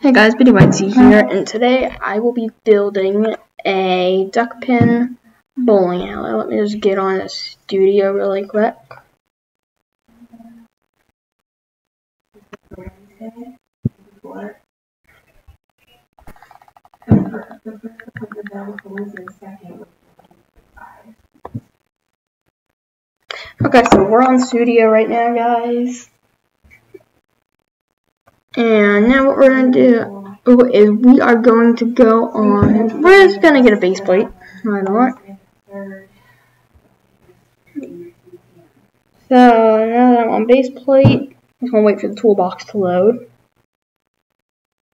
Hey guys, Whitesy here, and today I will be building a duck pin bowling alley. Let me just get on the studio really quick. Okay, so we're on studio right now, guys. And now what we're going to do is we are going to go on, we're just going to get a base plate. Why not? So now that I'm on base plate, I'm just going to wait for the toolbox to load.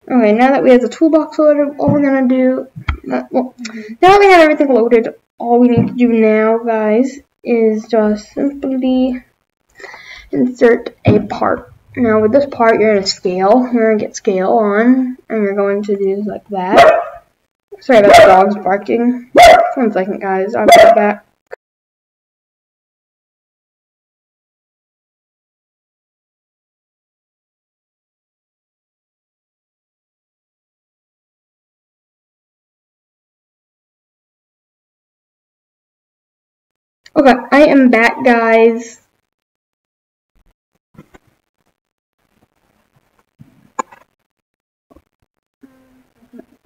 Okay, now that we have the toolbox loaded, all we're going to do, well, now that we have everything loaded, all we need to do now, guys, is just simply insert a part. Now with this part, you're going to scale. You're going to get scale on, and you're going to do like that. Sorry about the dogs barking. One second, guys. I'll be back. Okay, I am back, guys.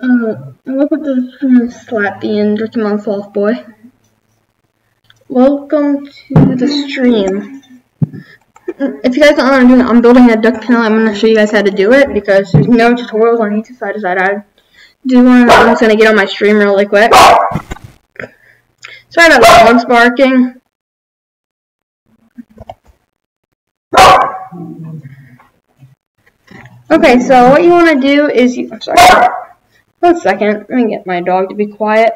Uh, look at this Slappy and Ricky Monsoft boy. Welcome to the stream. If you guys don't know what I'm doing, I'm building a duck panel. I'm going to show you guys how to do it because there's no tutorials on YouTube, so I decided I'd do one. I'm just going to get on my stream really quick. Sorry about the dogs barking. Okay, so what you want to do is you. I'm sorry. One second. Let me get my dog to be quiet.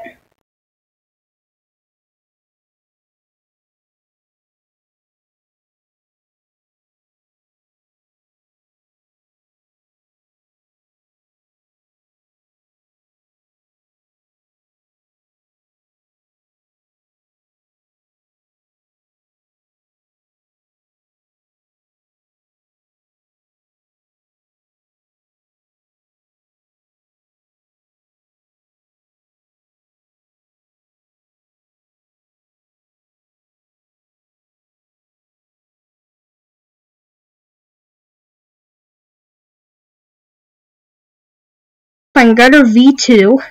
Find gutter V2.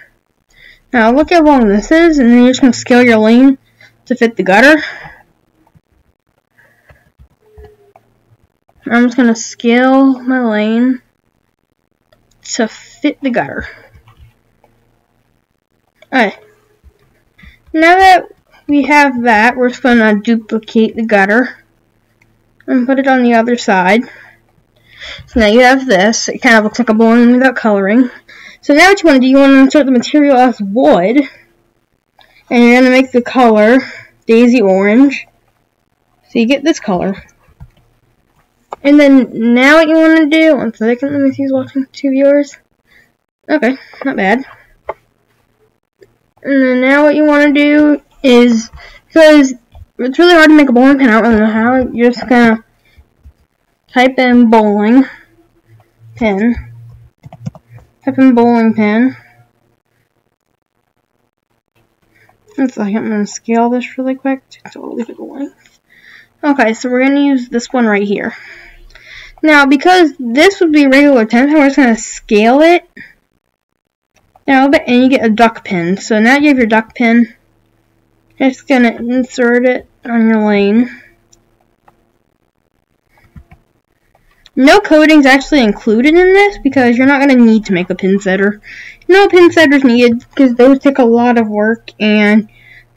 Now look how long this is, and then you're just going to scale your lane to fit the gutter. I'm just going to scale my lane to fit the gutter. Alright. Now that we have that, we're just going to duplicate the gutter and put it on the other side. So now you have this. It kind of looks like a balloon without coloring. So now what you want to do, you want to insert the material as wood. And you're going to make the color daisy orange. So you get this color. And then now what you want to do, one second, let me see who's watching, two viewers. Okay, not bad. And then now what you want to do is, because it's really hard to make a bowling pin, I don't really know how, you're just going to type in bowling pin Type in bowling pin. One second, I'm going to scale this really quick to totally leave it length. Okay, so we're going to use this one right here. Now, because this would be regular 10 we're just going to scale it. Now, and you get a duck pin. So now you have your duck pin. Just going to insert it on your lane. No coding is actually included in this because you're not going to need to make a pin setter. No pin setters needed because those take a lot of work and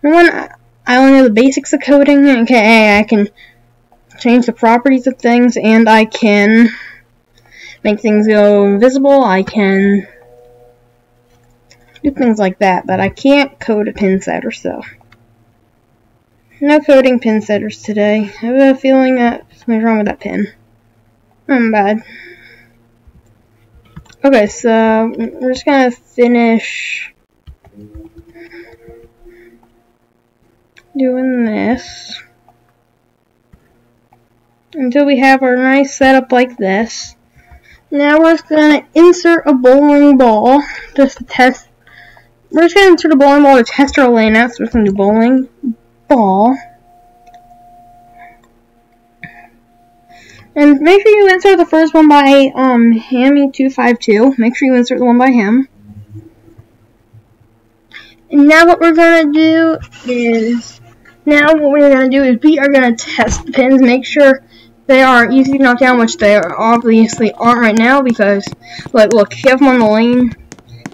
one, I only know the basics of coding. Okay, I can change the properties of things and I can make things go invisible. I can do things like that, but I can't code a pin setter, so. No coding pin setters today. I have a feeling that something's wrong with that pin. I'm bad. Okay, so we're just gonna finish doing this until we have our nice setup like this. Now we're just gonna insert a bowling ball just to test. We're just gonna insert a bowling ball to test our lane out. So we're do bowling ball. And make sure you insert the first one by um Hammy252. Make sure you insert the one by him. And now what we're gonna do is now what we're gonna do is we are gonna test the pins, make sure they are easy to knock down, which they obviously aren't right now because, like, look, have them on the lane,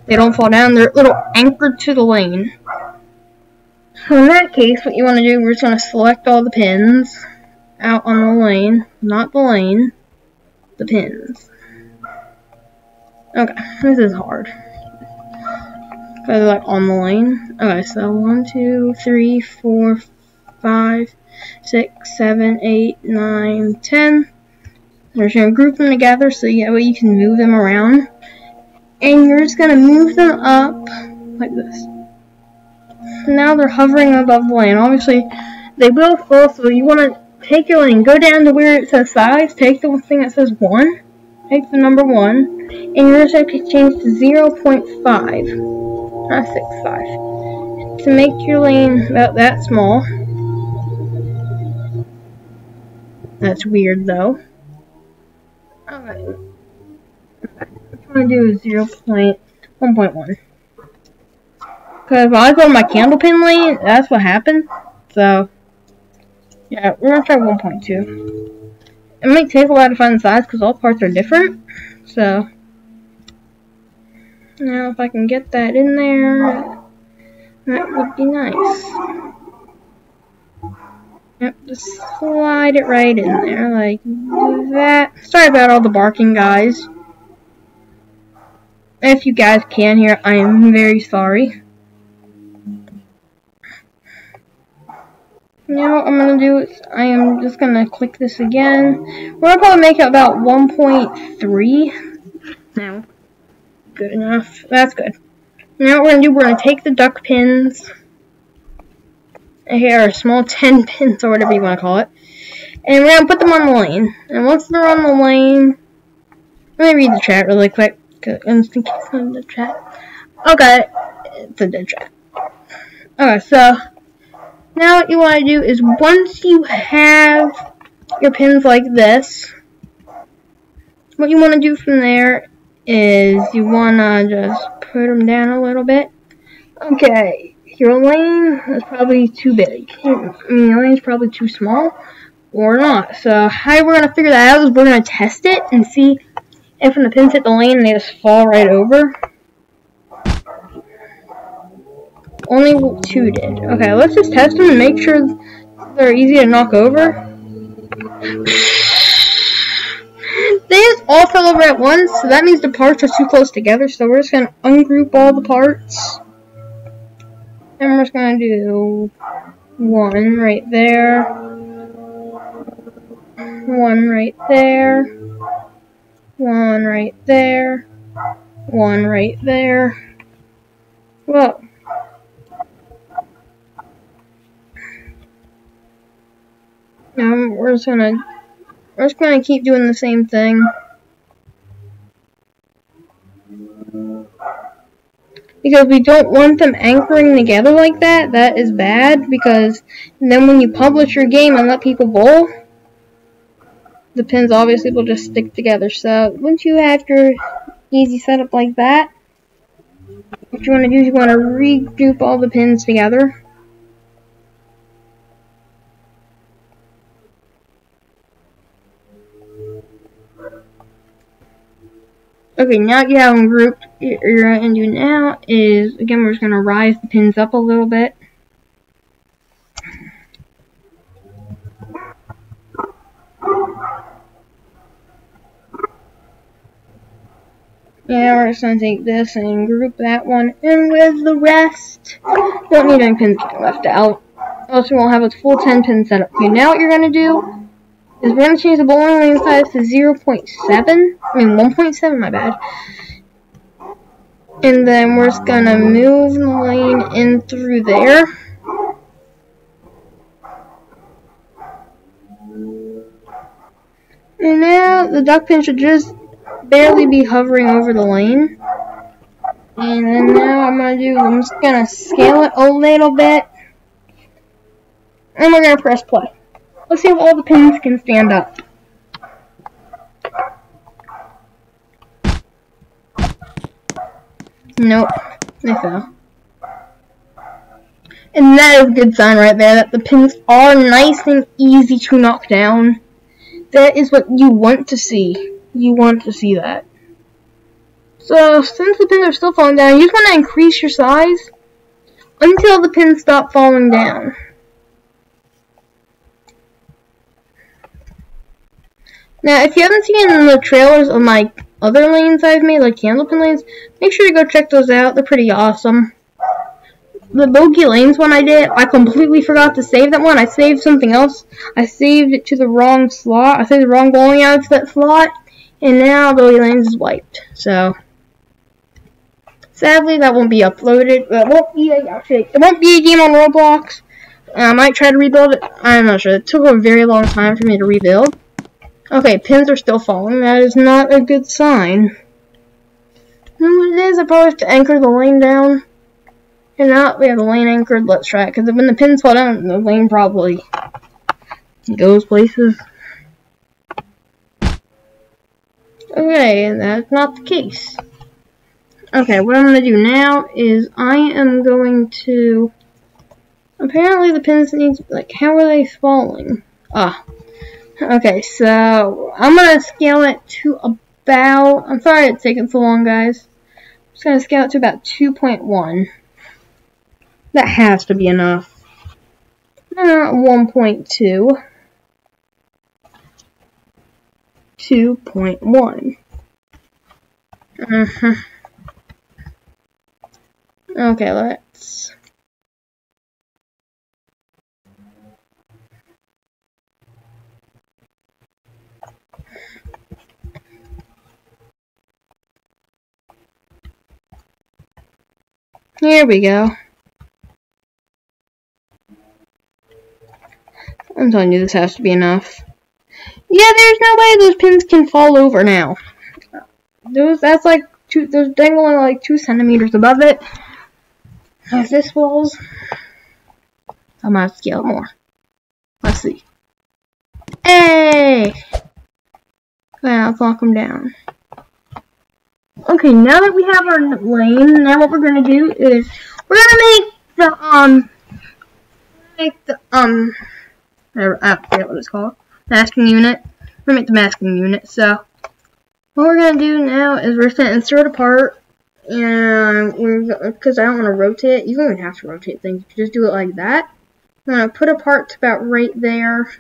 they don't fall down. They're a little anchored to the lane. So in that case, what you want to do, we're just going to select all the pins out on the lane, not the lane, the pins. Okay, this is hard. Because like on the lane. Okay, so one, two, three, four, five, six, seven, eight, nine, ten. You're gonna group them together so that way you can move them around. And you're just gonna move them up like this. Now they're hovering above the lane. Obviously, they will fall, so you wanna take your lane, go down to where it says size, take the thing that says 1, take the number 1, and you're going to change to 0 0.5, not 6.5, to make your lane about that small. That's weird though. Alright. I'm going to do is 0 0.1.1. Because when I go to my candle pin lane, that's what happened. So, yeah, we're gonna try 1.2. It might take a lot to find the size because all parts are different. So, now if I can get that in there, that would be nice. Yep, just slide it right in there, like that. Sorry about all the barking, guys. If you guys can hear, I am very sorry. Now what I'm going to do is I am just going to click this again. We're going to probably make it about 1.3. Now, good enough. That's good. Now what we're going to do, we're going to take the duck pins, here, are small 10 pins or whatever you want to call it, and we're going to put them on the lane. And once they're on the lane, let me read the chat really quick, just in case I'm in the chat. Okay, it's a dead chat. Okay, so now what you want to do is once you have your pins like this, what you want to do from there is you want to just put them down a little bit. Okay, your lane is probably too big. I mean, your lane's probably too small or not. So how we're going to figure that out is we're going to test it and see if when the pins hit the lane they just fall right over. Only two did. Okay, let's just test them and make sure they're easy to knock over. They just all fell over at once, so that means the parts are too close together, so we're just going to ungroup all the parts. And we're just going to do one right there, one right there, one right there, one right there. Whoa. Now we're just gonna we're just gonna keep doing the same thing. Because we don't want them anchoring together like that. That is bad because then when you publish your game and let people bowl, the pins obviously will just stick together. So once you have your easy setup like that, what you want to do is you want to regroup all the pins together. Okay, now you have them grouped, you're going to do now is, again, we're just going to rise the pins up a little bit. Yeah, we're just going to take this and group that one in with the rest. Don't need any pins left out. Else we won't have a full 10 pin setup. Okay, now what you're going to do is we're going to change the bowling lane size to 0.7. I mean 1.7, my bad. And then we're just going to move the lane in through there. And now the duck pin should just barely be hovering over the lane. And then now I'm gonna do, I'm just gonna scale it a little bit. And we're gonna press play. Let's see if all the pins can stand up. Nope, they fell. And that is a good sign right there that the pins are nice and easy to knock down. That is what you want to see. You want to see that. So, since the pins are still falling down, you just want to increase your size until the pins stop falling down. Now, if you haven't seen the trailers of my other lanes I've made, like candlepin lanes, make sure to go check those out. They're pretty awesome. The Bogey Lanes one I did, I completely forgot to save that one. I saved something else. I saved it to the wrong slot. I saved the wrong bowling alley to that slot. And now Bogey Lanes is wiped. So, Sadly, that won't be uploaded. It won't be actually, it won't be a game on Roblox. I might try to rebuild it. I'm not sure. It took a very long time for me to rebuild. Okay, pins are still falling. That is not a good sign. No, it is. Have to anchor the lane down. And now we have the lane anchored. Let's try it. Because when the pins fall down, the lane probably goes places. Okay, and that's not the case. Okay, what I'm going to do now is I am going to... Apparently the pins need... Like, how are they falling? Ah. Okay, so I'm going to scale it to about... I'm sorry it's taking so long, guys. I'm just going to scale it to about 2.1. That has to be enough. Uh, 1.2. 2.1. Uh-huh. Okay, let's... Here we go. I'm telling you, this has to be enough. Yeah, there's no way those pins can fall over now. Those, that's like, two, those dangling like two centimeters above it. If this falls, I might scale more. Let's see. Hey! Let's lock them down. Okay, now that we have our lane, now what we're gonna do is we're gonna make the um make the um I forget what it's called. Masking unit. We're gonna make the masking unit, so what we're gonna do now is we're gonna insert a part and we're because I don't want to rotate you don't even have to rotate things you just do it like that I'm to put a part about right there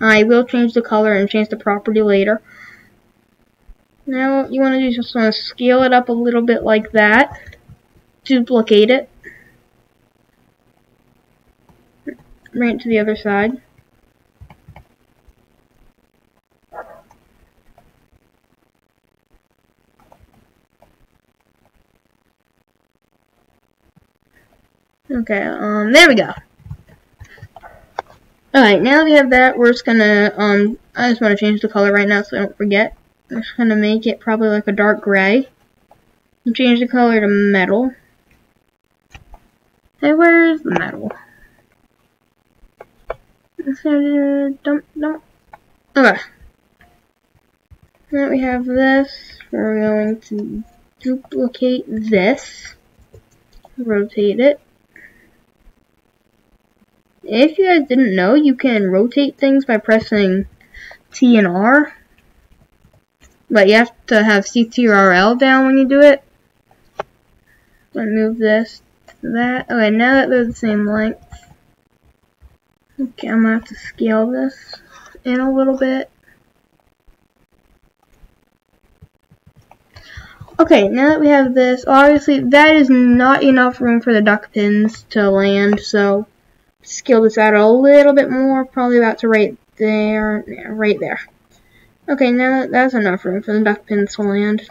I will change the color and change the property later now what you want to do is just want to scale it up a little bit like that duplicate it right to the other side Okay, um, there we go. Alright, now we have that, we're just gonna, um, I just want to change the color right now so I don't forget. I'm just gonna make it probably like a dark gray. And change the color to metal. Hey, where's the metal? Okay. Now we have this. We're going to duplicate this. Rotate it. If you guys didn't know, you can rotate things by pressing T and R. But you have to have CTRL down when you do it. Let move this to that. Okay, now that they're the same length. Okay, I'm gonna have to scale this in a little bit. Okay, now that we have this, obviously that is not enough room for the duck pins to land, so scale this out a little bit more, probably about to right there, right there. Okay, now that's enough room for the duck pins to land.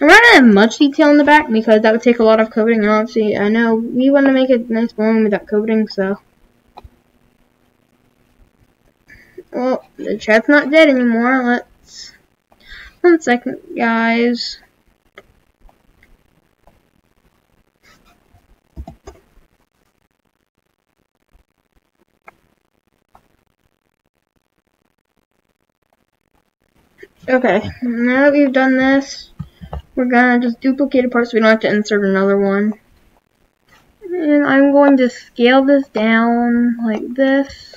I'm not gonna have much detail in the back because that would take a lot of coding, and obviously I know we want to make a nice balloon without coding, so. Well, the chat's not dead anymore. Let's One second, guys. Okay, now that we've done this, we're gonna just duplicate a part so we don't have to insert another one. And I'm going to scale this down like this.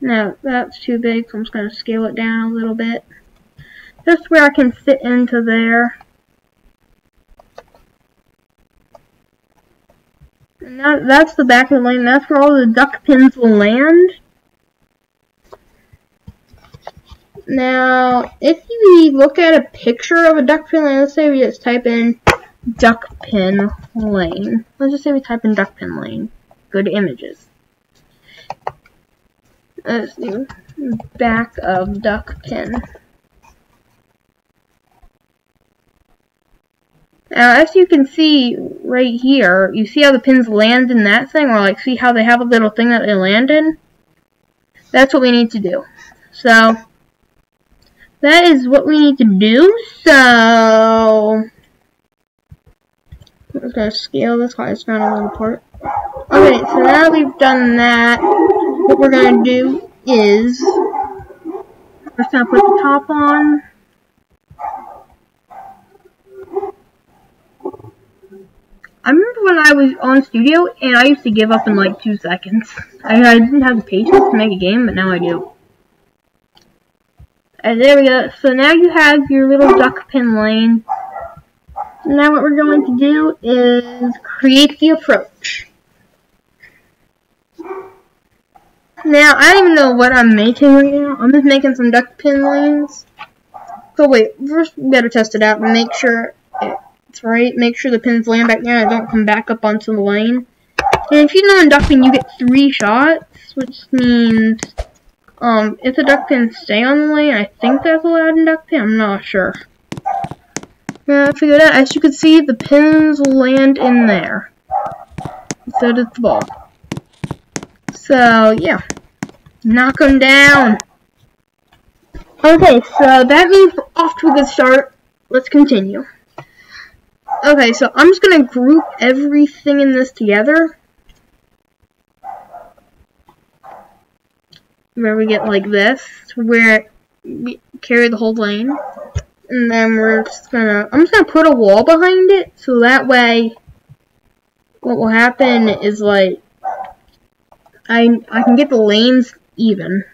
No, that's too big, so I'm just to scale it down a little bit. Just where I can fit into there. And that, that's the back of the lane. That's where all the duck pins will land. Now, if you look at a picture of a duck pin lane, let's say we just type in duck pin lane. Let's just say we type in duck pin lane. Good images. Let's do back of duck pin. Now, as you can see right here, you see how the pins land in that thing, or like see how they have a little thing that they land in? That's what we need to do. So, that is what we need to do. So, going to scale this it's not a little part. Okay, so now we've done that, what we're to do is, we're just to put the top on. I remember when I was on studio, and I used to give up in like two seconds. I, I didn't have the patience to make a game, but now I do. And there we go. So now you have your little duck pin lane. Now what we're going to do is create the approach. Now, I don't even know what I'm making right now. I'm just making some duck pin lanes. So wait, first we gotta test it out and make sure it's right. Make sure the pins land back there and don't come back up onto the lane. And if you know in duck pin, you get three shots, which means um, if the duck pins stay on the lane, I think that's allowed in duck pin. I'm not sure. Yeah, I figured out. As you can see, the pins will land in there. So does the ball. So, yeah. Knock them down. Okay, so that means we're off to a good start. Let's continue. Okay, so I'm just going to group everything in this together. Where we get like this, where we carry the whole lane. And then we're just gonna, I'm just gonna put a wall behind it, so that way, what will happen is like, I, I can get the lanes even.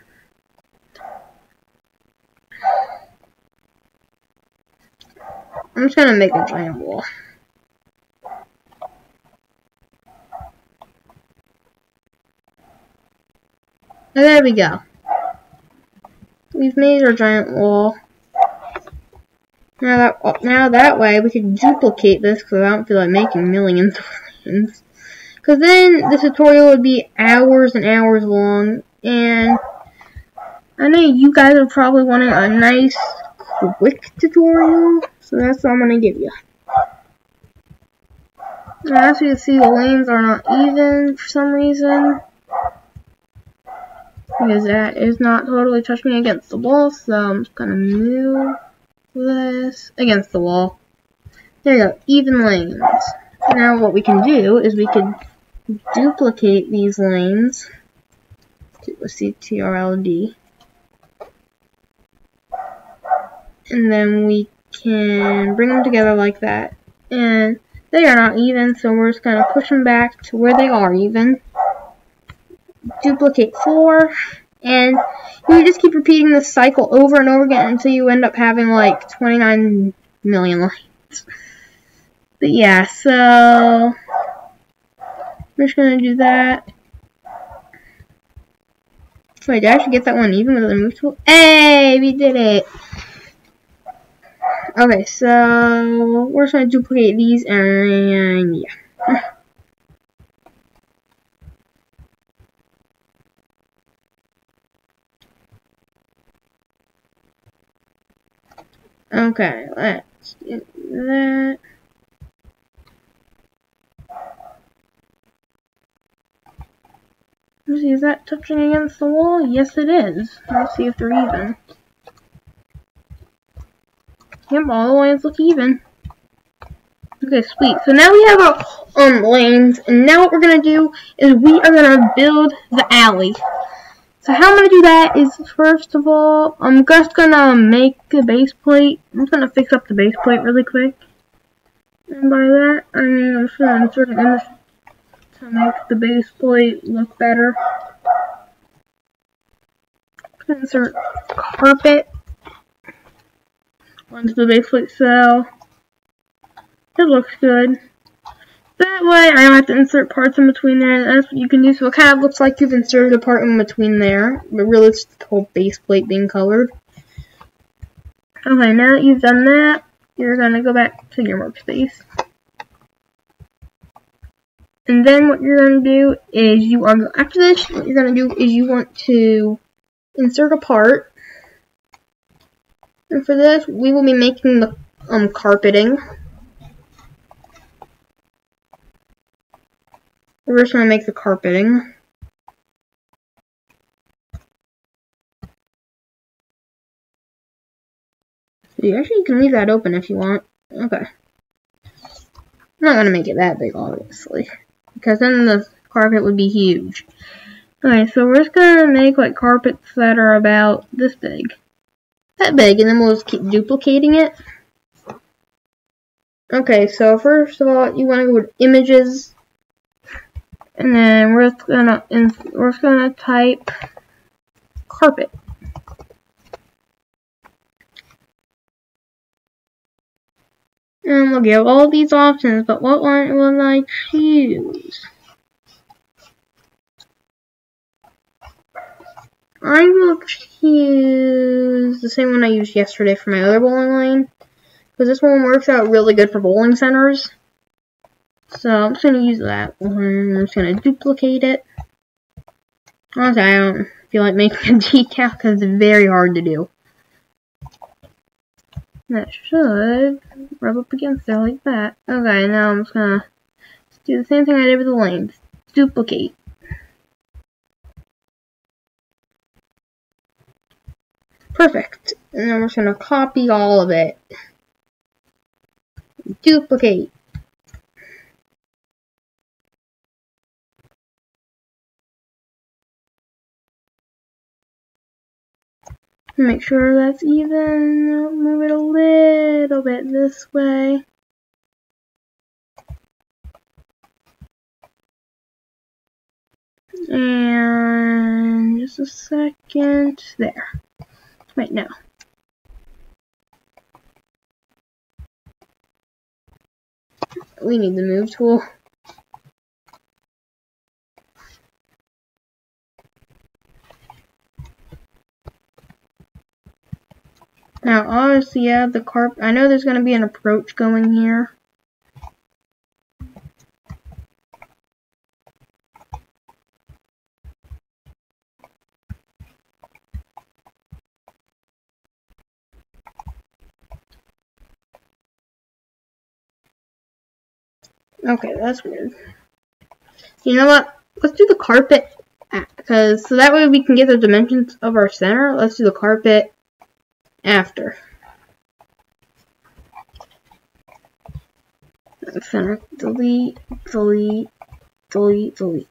I'm just gonna make a giant wall. And there we go. We've made our giant wall. Now that now that way we can duplicate this because I don't feel like making millions of millions. Because then the tutorial would be hours and hours long, and I know you guys are probably wanting a nice, quick tutorial, so that's what I'm gonna give you. Now, as you can see, the lanes are not even for some reason because that is not totally touching against the wall, so I'm just gonna move this against the wall. There you go, even lanes. Now what we can do is we could duplicate these lanes. Let's see, TRLD. And then we can bring them together like that. And they are not even, so we're just going to push them back to where they are even duplicate 4, and you just keep repeating this cycle over and over again until you end up having like 29 million lines. But yeah, so we're just gonna do that. Wait, did I actually get that one even with the move tool? Hey, we did it! Okay, so we're just gonna duplicate these and yeah. Okay, let's get that. Let's see, is that touching against the wall? Yes, it is. Let's see if they're even. Yep, all the lanes look even. Okay, sweet. So now we have our um lanes, and now what we're gonna do is we are gonna build the alley. So how I'm gonna do that is first of all, I'm just gonna make the base plate. I'm just gonna fix up the base plate really quick. And by that, I mean I'm just gonna insert an image to make the base plate look better. Insert carpet onto the base plate cell. It looks good. That way, I don't have to insert parts in between there. That's what you can do. So it kind of looks like you've inserted a part in between there. But really, it's the whole base plate being colored. Okay, now that you've done that, you're going to go back to your workspace. And then what you're going to do is you are, after this, what you're going to do is you want to insert a part. And for this, we will be making the um, carpeting. We're just going to make the carpeting. You actually can leave that open if you want. Okay. I'm not going to make it that big, obviously. Because then the carpet would be huge. Alright, so we're just going to make like carpets that are about this big. That big, and then we'll just keep duplicating it. Okay, so first of all, you want to go to images, and then we're just gonna we're gonna type carpet. And we'll give all these options, but what one will I choose? I will choose the same one I used yesterday for my other bowling lane. Because this one works out really good for bowling centers. So I'm just going to use that one. I'm just going to duplicate it. Honestly, I don't feel like making a decal because it's very hard to do. That should rub up against there like that. Okay, now I'm just going to do the same thing I did with the lanes. Duplicate. Perfect. And then we're just going to copy all of it. Duplicate. Make sure that's even. Move it a little bit this way. And just a second. There. Right now. We need the move tool. Now, obviously, oh, yeah, the carp. I know there's going to be an approach going here. Okay, that's weird. You know what? Let's do the carpet because so that way we can get the dimensions of our center. Let's do the carpet after. Center, delete, delete, delete, delete.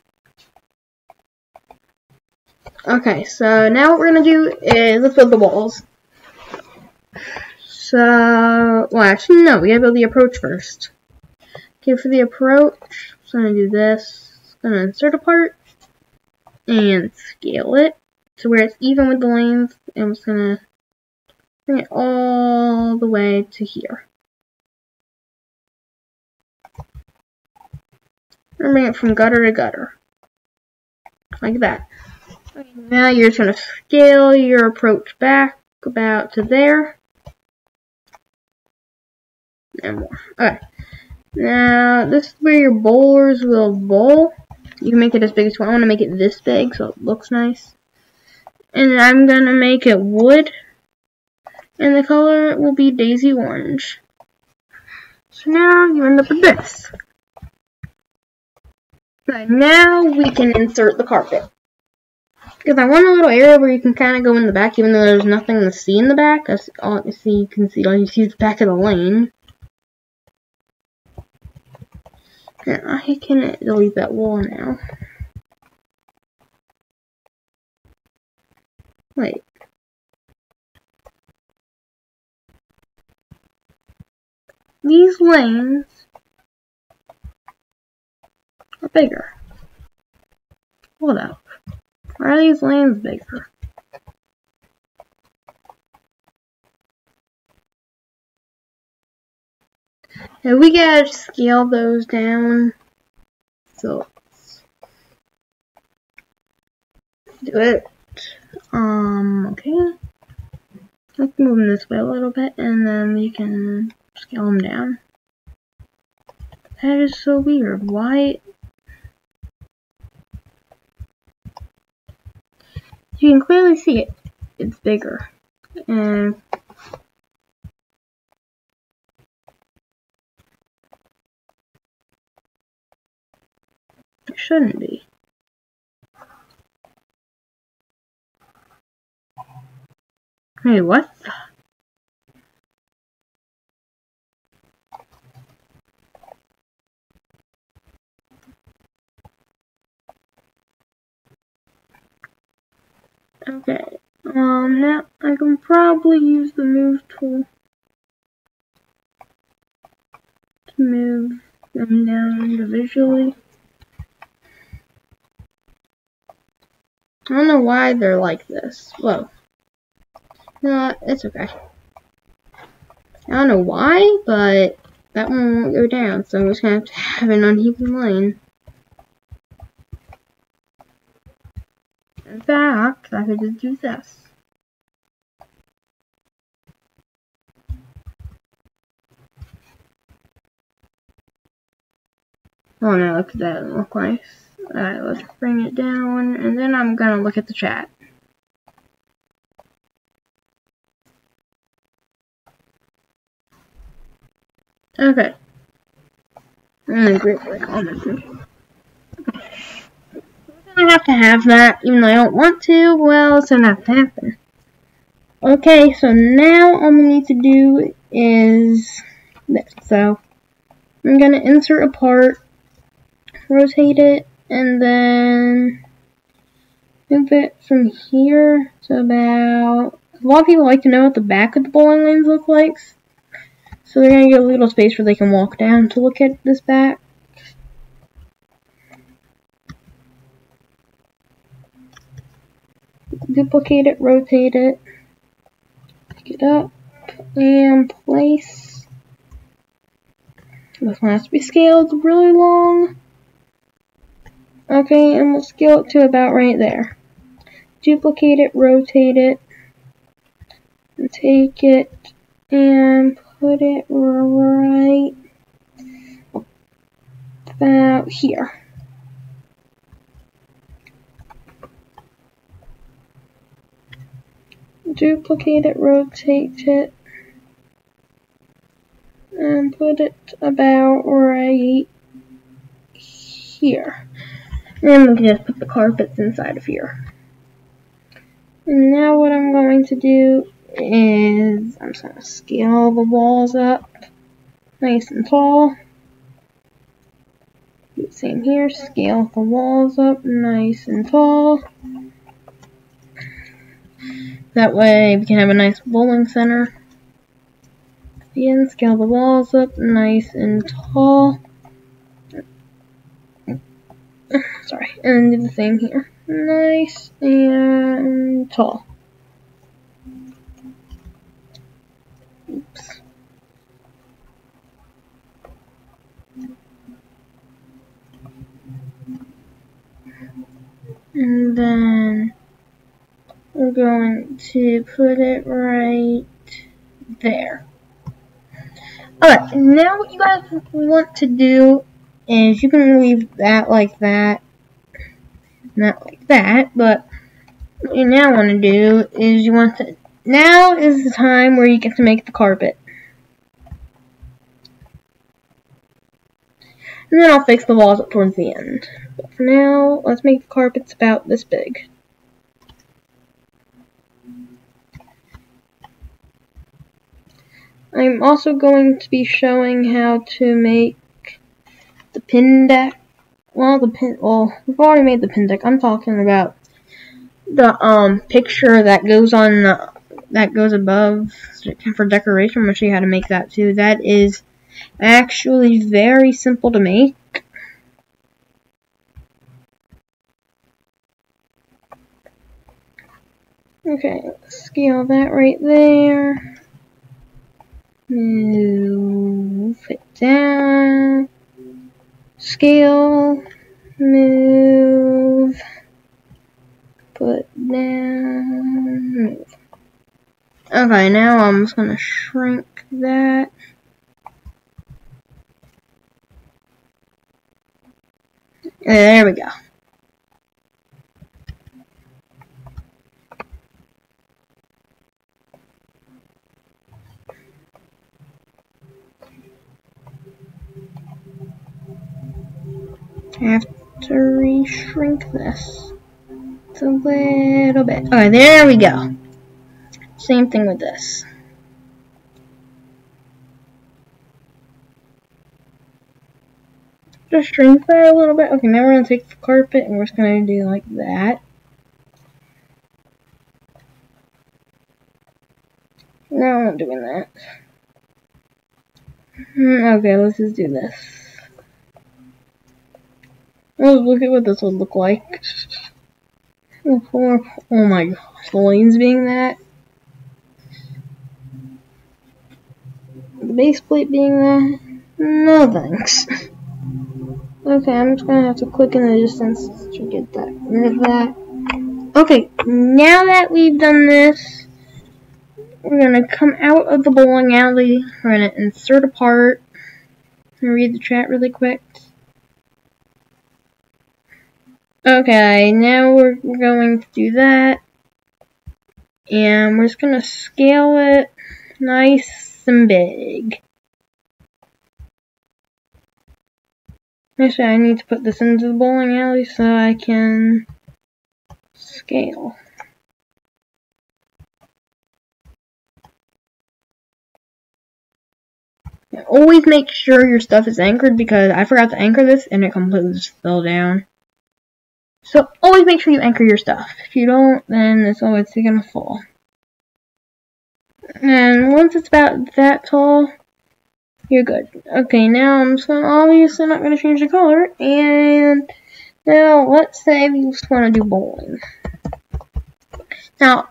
Okay, so now what we're gonna do is let's build the walls. So, well, actually, no, we gotta build the approach first. Okay, for the approach, I'm gonna do this. I'm gonna insert a part and scale it to where it's even with the lanes. I'm just gonna bring it all the way to here. And bring it from gutter to gutter. Like that. Now you're just going to scale your approach back about to there. And more. Okay. Now, this is where your bowlers will bowl. You can make it as big as you want. I want to make it this big so it looks nice. And I'm going to make it wood and the color will be daisy orange. So now you end up with this. Right, now we can insert the carpet. Because I want a little area where you can kind of go in the back, even though there's nothing to see in the back. All you see. You can see all you see is the back of the lane. And I can delete that wall now. Wait. These lanes are bigger. Hold up. Why are these lanes bigger? And we gotta scale those down. So do it. Um, okay. Let's move them this way a little bit and then we can scale them down. That is so weird. Why? You can clearly see it. It's bigger. And it shouldn't be. Hey, what Okay, um, now I can probably use the move tool to move them down individually. I don't know why they're like this. Whoa. No, it's okay. I don't know why, but that one won't go down, so I'm just gonna have to have an uneven line. In fact, I could just do this. Oh no, look, at that doesn't look nice. Alright, let's bring it down, and then I'm gonna look at the chat. Okay. And then great for commenting. Okay. We're have to have that, even though I don't want to. Well, it's gonna have to happen. Okay, so now all we need to do is this. So, I'm gonna insert a part, rotate it, and then move it from here to about. A lot of people like to know what the back of the bowling lanes look like. So they're to get a little space where they can walk down to look at this back. Duplicate it, rotate it, pick it up, and place. This one has to be scaled really long. Okay, and we'll scale it to about right there. Duplicate it, rotate it, and take it and put it right about here. Duplicate it, rotate it, and put it about right here. And we can just put the carpets inside of here. And now what I'm going to do is I'm just gonna scale the walls up nice and tall. Same here, scale the walls up nice and tall. That way we can have a nice bowling center. Again, scale the walls up nice and tall. Sorry, and do the same here. Nice and tall. Oops. And then we're going to put it right there. Alright, now what you guys want to do is you can leave that like that, not like that, but what you now want to do is you want to, now is the time where you get to make the carpet. And then I'll fix the walls up towards the end. But for now, let's make the carpets about this big. I'm also going to be showing how to make the pin deck. Well, the pin, well, we've already made the pin deck. I'm talking about the um picture that goes on the, that goes above for decoration. I'm gonna show you how to make that too. That is actually very simple to make. Okay, scale that right there. Move it down. Scale. Move. Put down. Move. Okay, now I'm just gonna shrink that. There we go. Have to re-shrink this. A little bit. Okay, there we go. Same thing with this. Just shrink that a little bit. Okay, now we're going to take the carpet and we're just going to do like that. No, I'm not doing that. Hmm, okay, let's just do this. Oh, look at what this would look like. Oh my gosh, the lanes being that. The base plate being that. No thanks. Okay, I'm just gonna have to click in the distance to get that rid of that. Okay, now that we've done this, we're gonna come out of the bowling alley. We're gonna insert a part. I'm gonna read the chat really quick. Okay, now we're going to do that. And we're just going to scale it nice and big. Actually, I need to put this into the bowling alley so I can scale. always make sure your stuff is anchored because I forgot to anchor this and it completely just fell down. So always make sure you anchor your stuff. If you don't, then it's always gonna fall. And once it's about that tall, you're good. Okay, now I'm just gonna, obviously not gonna change the color, and now let's say we just wanna do bowling. Now,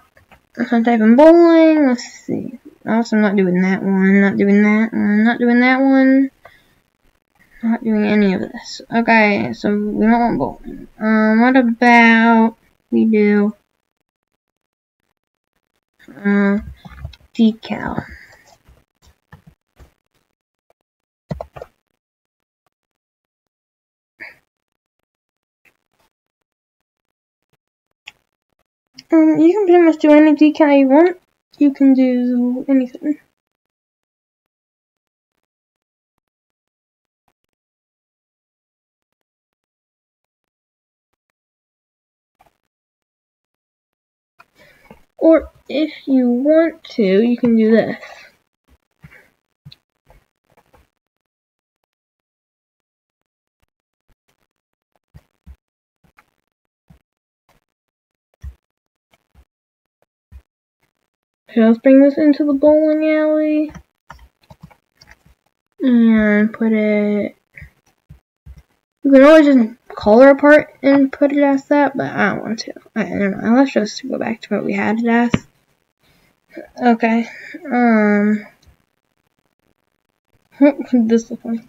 I'm gonna type in bowling, let's see. Also, I'm not doing that one, not doing that one, not doing that one. Not doing any of this. Okay, so we don't want bowling. Um, what about we do uh, decal? Um, you can pretty much do any decal you want. You can do anything. Or if you want to, you can do this. Okay, let's bring this into the bowling alley and put it. You can always just color apart and put it as that, but I don't want to. I don't know. Let's just go back to what we had it as. Okay. Um. This look like?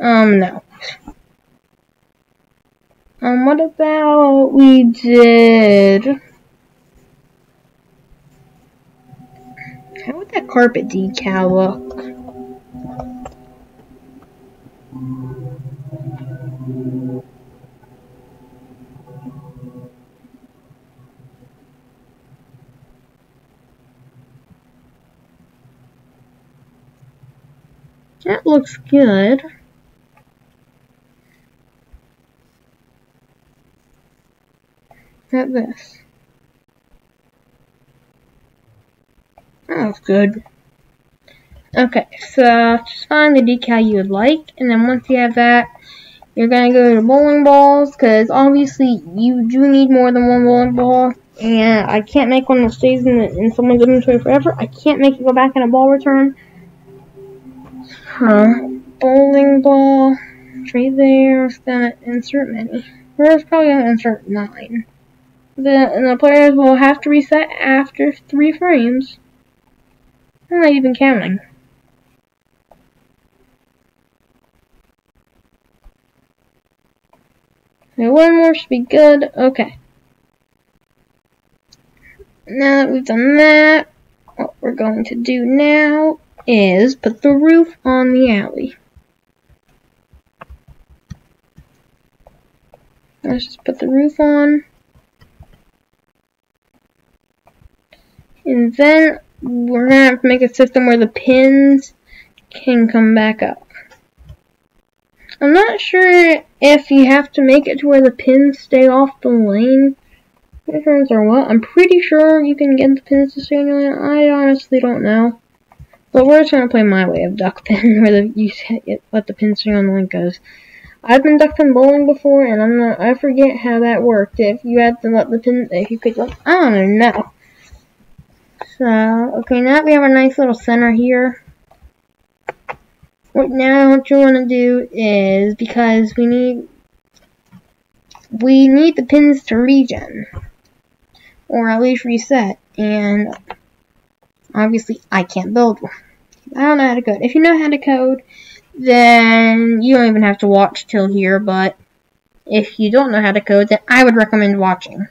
Um, no. Um, what about we did... How would that carpet decal look? That looks good. At this. That looks good. Okay, so just find the decal you would like, and then once you have that, you're gonna go to bowling balls, because obviously you do need more than one bowling ball, and I can't make one that stays in, the, in someone's inventory forever. I can't make it go back in a ball return. Huh. Bowling ball, right there, it's gonna insert many. We're probably gonna insert nine. The, and the players will have to reset after three frames. I'm not even counting. Okay, one more should be good. Okay. Now that we've done that, what we're going to do now is put the roof on the alley. Let's just put the roof on. And then we're going to have to make a system where the pins can come back up. I'm not sure if you have to make it to where the pins stay off the lane. Difference or what? I'm pretty sure you can get the pins to stay on the lane. I honestly don't know. But we're just gonna play my way of duck pin, where the you let the pin stay on the lane goes. I've been duck pin bowling before, and I'm not. I forget how that worked. If you had to let the pin, if you could, I don't know. So okay, now we have a nice little center here. What now what you want to do is because we need we need the pins to regen or at least reset and obviously I can't build one. I don't know how to code. If you know how to code then you don't even have to watch till here but if you don't know how to code then I would recommend watching.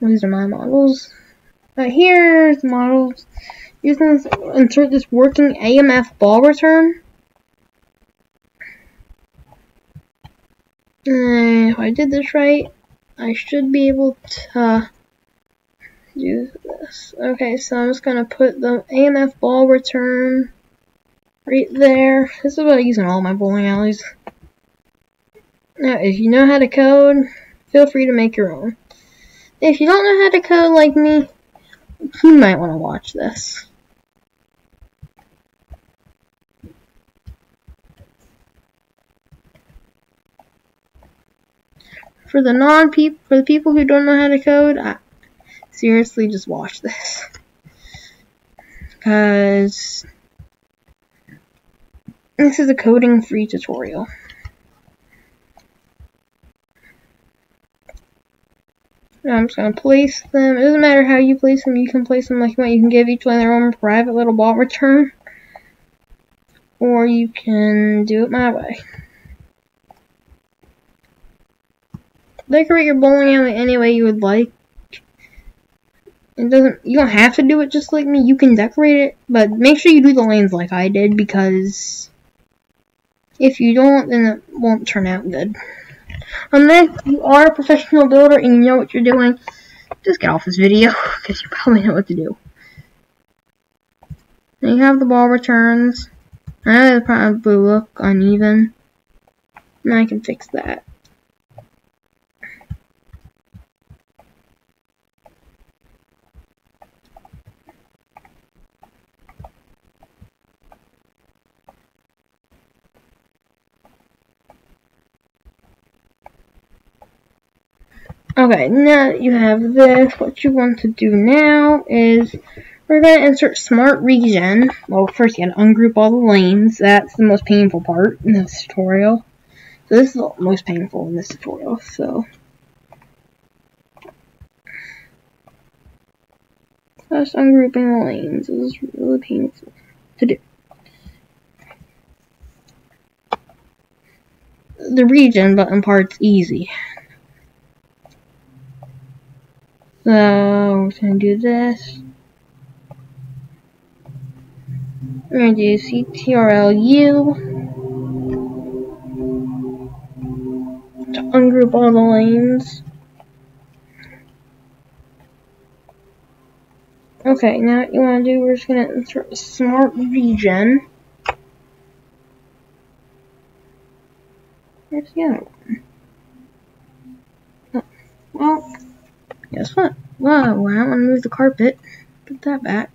These are my models. But here's models. You can insert this working AMF ball return. If I did this right, I should be able to do this. Okay, so I'm just gonna put the AMF ball return right there. This is what I use in all my bowling alleys. Now, if you know how to code, feel free to make your own. If you don't know how to code like me, you might want to watch this. For the non people, for the people who don't know how to code, I, seriously, just watch this. Because this is a coding free tutorial. I'm just going to place them. It doesn't matter how you place them. You can place them like you want. You can give each one their own private little ball return. Or you can do it my way. Decorate your bowling alley any way you would like. It doesn't, you don't have to do it just like me. You can decorate it, but make sure you do the lanes like I did because if you don't, then it won't turn out good. Unless you are a professional builder and you know what you're doing, just get off this video because you probably know what to do. Then you have the ball returns. I probably look uneven. And I can fix that. Okay, now you have this. What you want to do now is we're going to insert smart regen. Well, first you got to ungroup all the lanes. That's the most painful part in this tutorial. So this is the most painful in this tutorial, so. Just ungrouping the lanes is really painful to do. The regen button part's easy. So we're gonna do this. We're gonna do CTRL-U to ungroup all the lanes. Okay, now what you want to do, we're just going to insert smart regen. Where's the other one? Oh, well, Guess what? Whoa, I don't want to move the carpet. Put that back.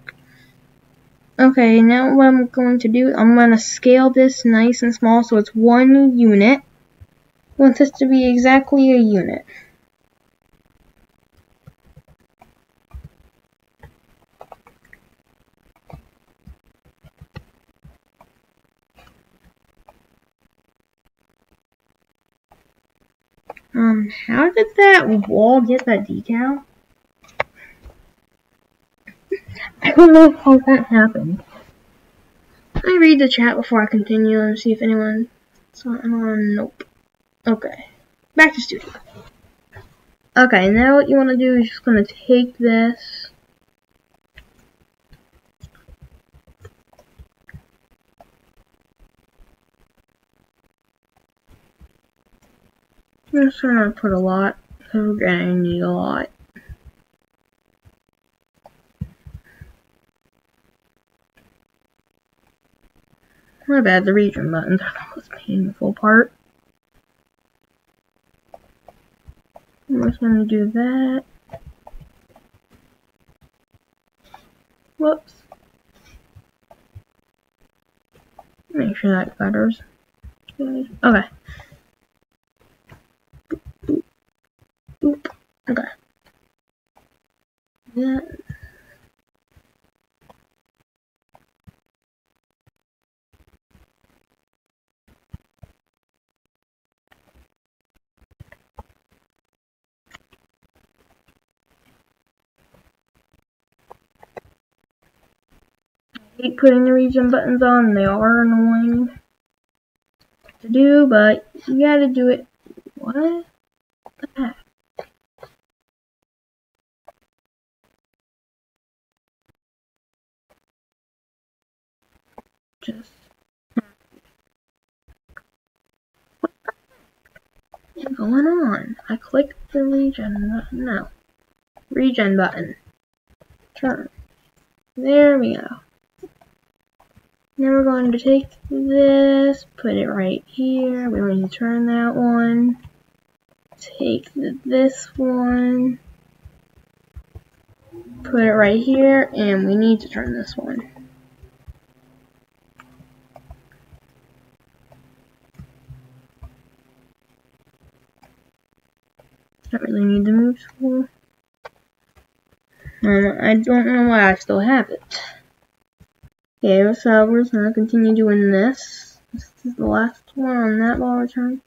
Okay, now what I'm going to do, I'm going to scale this nice and small so it's one unit. I want this to be exactly a unit. Um, how did that wall get that decal? I don't know how that happened. Me read the chat before I continue and see if anyone saw it on. Nope. Okay. Back to studio. Okay, now what you want to do is just going to take this. I'm just to put a lot because we're to need a lot. My bad, the regen buttons are the most painful part. I'm just gonna do that. Whoops. Make sure that gutters. Okay. Oop. Okay. That putting the regen buttons on. They are annoying to do, but you gotta do it. What? the Just. What's going on? I clicked the regen button. No. Regen button. Turn. There we go. Now we're going to take this, put it right here. We're going to turn that one. Take this one, put it right here, and we need to turn this one. Don't really need to move school. Um, I don't know why I still have it. Okay, so we're just gonna continue doing this. This is the last one on that ball return.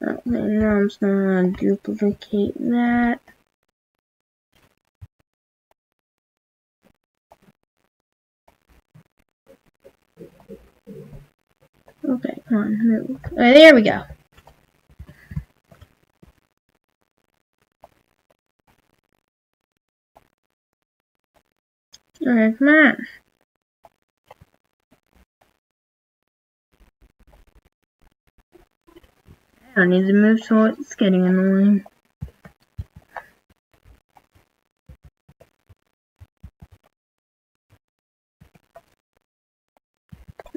Okay, now I'm just gonna duplicate that. Okay, come on, move. There we go. Come on. I need to move so it's getting annoying.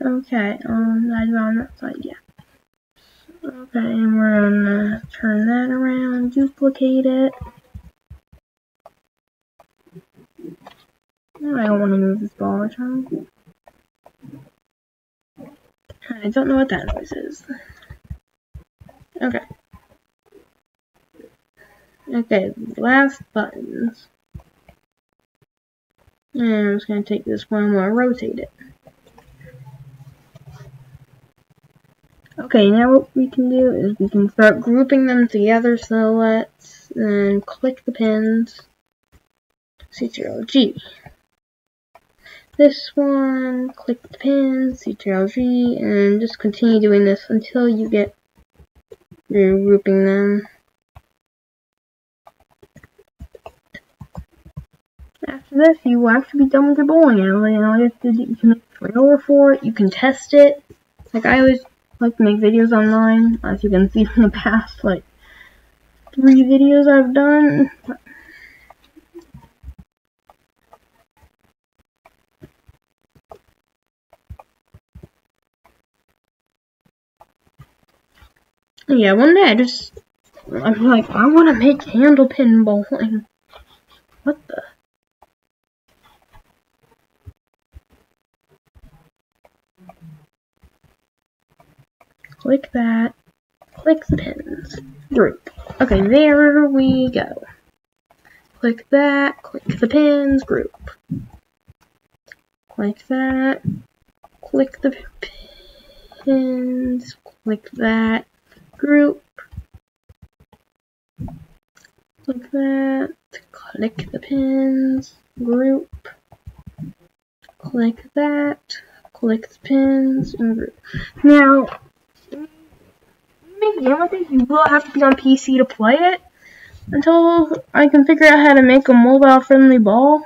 Okay, um, that's on that side, yeah. Okay, and we're gonna turn that around, duplicate it. I don't want to move this ball all. I don't know what that noise is. Okay. Okay, last buttons. And I'm just going to take this one and we'll rotate it. Okay, now what we can do is we can start grouping them together, so let's then click the pins, CTRL-G this one, click the pin, CTRL-G, and just continue doing this until you get through grouping them. After this, you will actually be done with your bowling alley, and all you have to do, can make a trailer for it, you can test it. Like, I always like to make videos online, as you can see from the past, like, three videos I've done. Yeah, one day I just, I'm like, I want to make candle pin bowling. What the? Click that. Click the pins. Group. Okay, there we go. Click that. Click the pins. Group. Click that. Click the pins. Click that. Group. Click that. Click the pins. Group. Click that. Click the pins and group. Now, make game with it, you will have to be on PC to play it until I can figure out how to make a mobile friendly ball.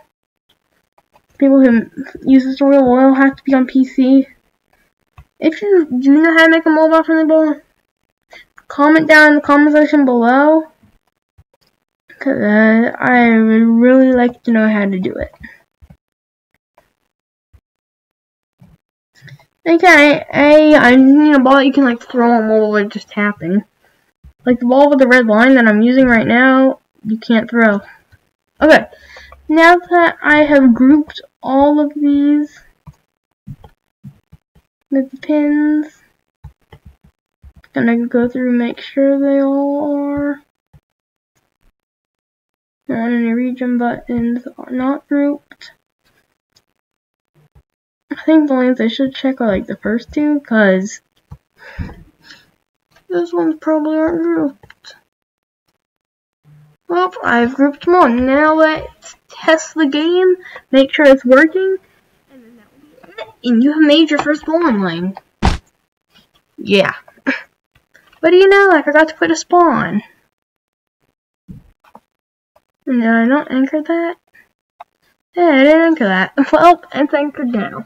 People who use this tutorial will have to be on PC. If you do know how to make a mobile friendly ball, comment down in the comment section below. Cause uh, I would really like to know how to do it. Okay, I, I need a ball you can like throw mobile by just tapping. Like the ball with the red line that I'm using right now, you can't throw. Okay, now that I have grouped all of these with the pins, I'm gonna go through and make sure they all are. Not any regen buttons are not grouped. I think the ones I should check are like the first two, because those ones probably aren't grouped. Well, I've grouped them all. Now let's test the game, make sure it's working, and, then that will be it. and you have made your first bowling lane. Yeah. But you know, I forgot to put a spawn. No, I don't anchor that. Yeah, I didn't anchor that. Well, it's anchored now.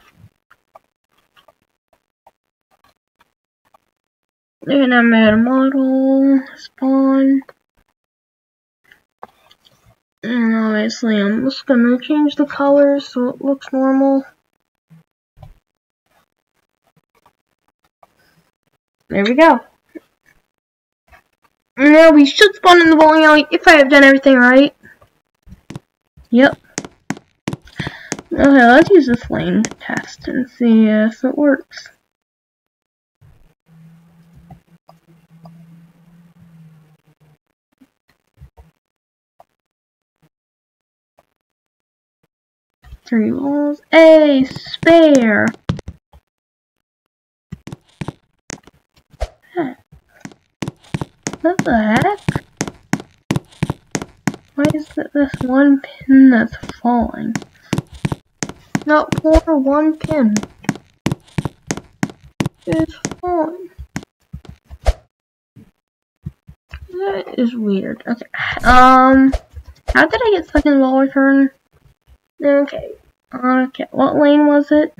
Then I made a model, spawn. And obviously I'm just gonna change the color so it looks normal. There we go. Now we should spawn in the bowling alley if I have done everything right. Yep. Okay, let's use this lane test and see if it works. Three walls. A spare. What the heck? Why is it this one pin that's falling? Not poor one pin. It's falling. That is weird. Okay. Um, how did I get stuck in ball return? Okay. Okay. What lane was it?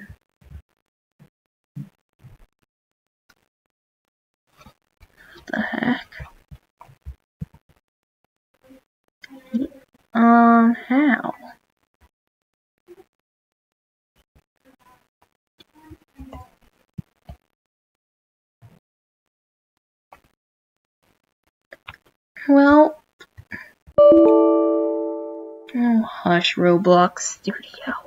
What the heck? Um, how? Well, Oh, hush, Roblox Studio.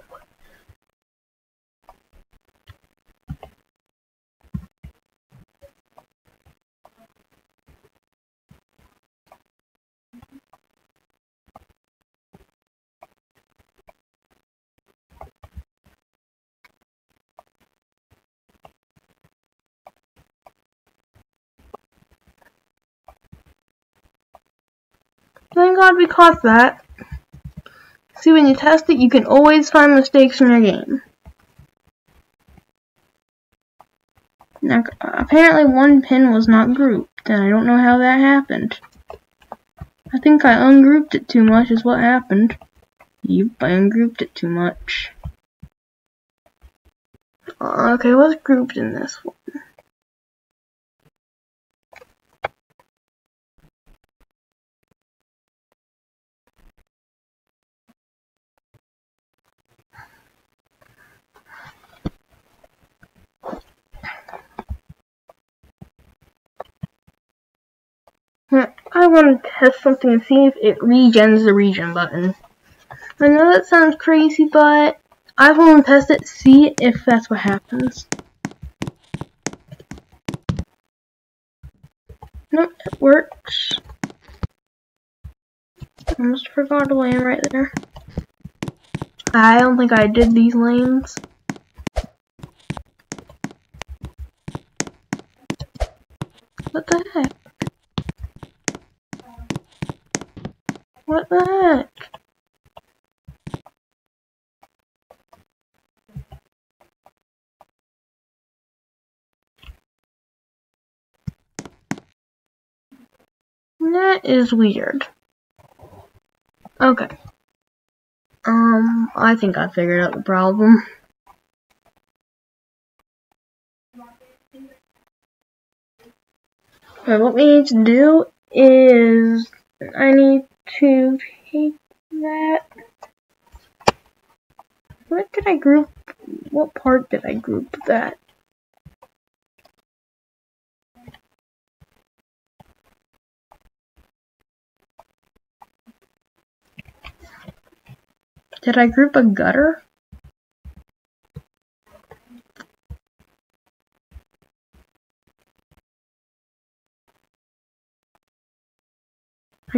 God we caught that. See, when you test it, you can always find mistakes in your game. Now, apparently one pin was not grouped, and I don't know how that happened. I think I ungrouped it too much is what happened. Yep, I ungrouped it too much. Okay, what's grouped in this one? I want to test something and see if it regens the regen button. I know that sounds crazy, but I want to test it, see if that's what happens. Nope, it works. Almost forgot a lane right there. I don't think I did these lanes. What the heck? What the heck? That is weird. Okay. Um, I think I figured out the problem. Okay, what we need to do is I need to take that. What did I group? What part did I group that? Did I group a gutter?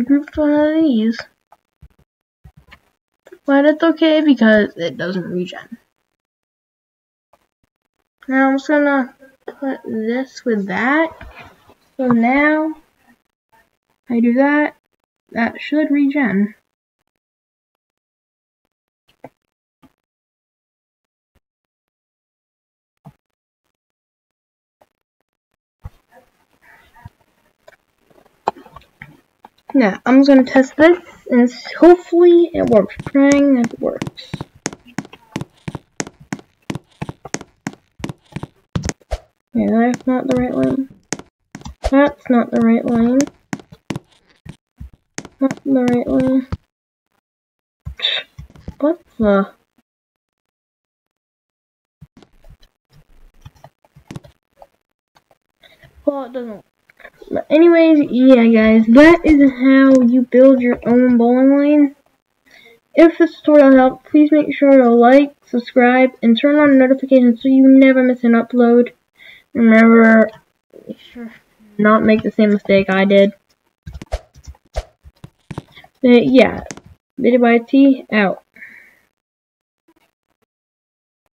Grouped one of these. But it's okay because it doesn't regen. Now I'm just gonna put this with that. So now I do that, that should regen. Now, I'm going to test this, and hopefully it works. Praying it works. Okay, that's not the right lane. That's not the right lane. Not the right lane. What the? Well, it doesn't but anyways, yeah guys, that is how you build your own bowling lane. If this tutorial helped, please make sure to like, subscribe, and turn on notifications so you never miss an upload. Remember, not make the same mistake I did. But yeah, Bitty by T out.